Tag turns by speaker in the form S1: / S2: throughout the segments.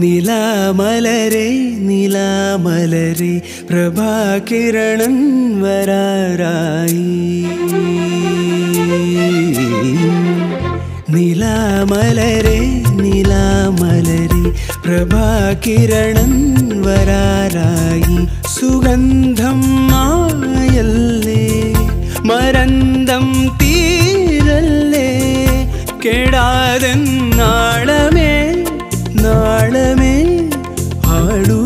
S1: നിലാമലരെ നിലാമലരെ പ്രഭാകിരണൻ വരാറായി. നിലാമലരെ നിലാമലരെ പ്രഭാകിരണൻ വരാറായി. സുഗന്ധം മായല്ലേ മരന്തം തീരല്ലേ കെടാതെ നാളമേ നാളമേ ആടൂ.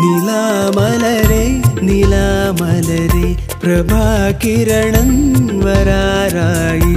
S1: നിലാമലരെ നിലാമലരെ പ്രഭാകിരണം വരാറായി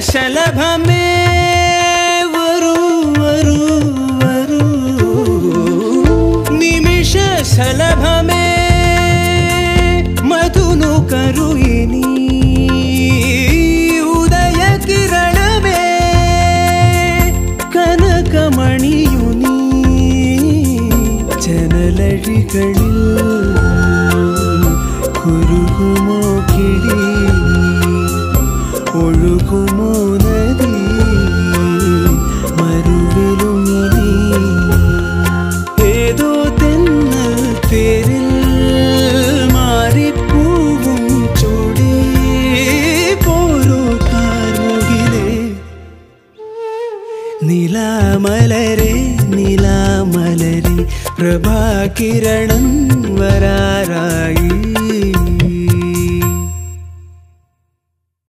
S1: शलभमे वरु वरु वरु। निमिष शलभ मे मधुनुकरुहिणी उदय किरणमे कनकमणियुनी। जनलिकणि कुरु നിലാമലരെ നിലാമലരെ പ്രഭാകിരണൻ വരാറായി